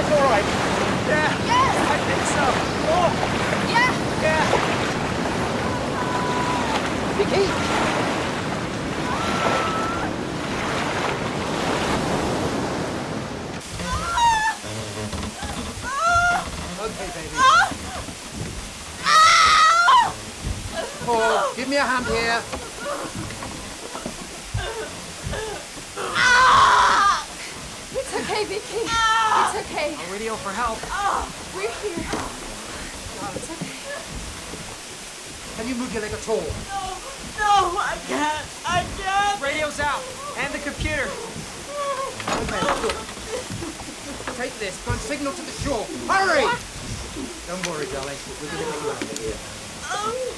guys all right? Yeah. Yes. I think so. Oh. Yeah. Yeah. Vicky? Ah! Ah! Give me a hand here. Ah. It's okay, Vicky. Ah! It's okay. I'll radio for help. Oh, We're here. It's okay. Can you move your leg at all? No, no, I can't. I can't. Radio's out. And the computer. Okay, good. Take this. Go and signal to the shore. Hurry! Don't worry, darling. We're going to get you out of here.